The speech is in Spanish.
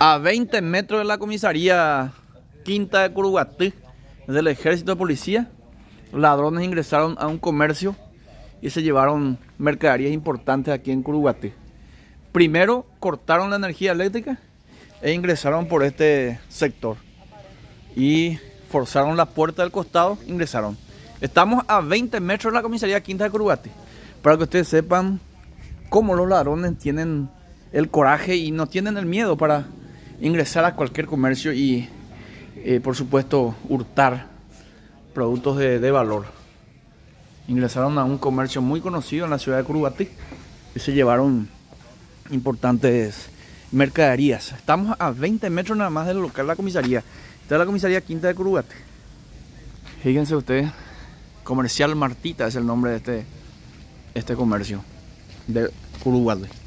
A 20 metros de la comisaría Quinta de Curuguatí del ejército de policía, ladrones ingresaron a un comercio y se llevaron mercaderías importantes aquí en Curuguatí. Primero cortaron la energía eléctrica e ingresaron por este sector y forzaron la puerta del costado, ingresaron. Estamos a 20 metros de la comisaría Quinta de Curuguatí, para que ustedes sepan cómo los ladrones tienen el coraje y no tienen el miedo para ingresar a cualquier comercio y eh, por supuesto hurtar productos de, valor. Ingresaron a un comercio muy conocido en la ciudad de Curuguatí y se llevaron importantes mercaderías. Estamos a 20 metros nada más del local de la comisaría. Esta es la comisaría Quinta de Curuguatí. Fíjense ustedes, Comercial Martita es el nombre de este, este comercio de Curuguatí.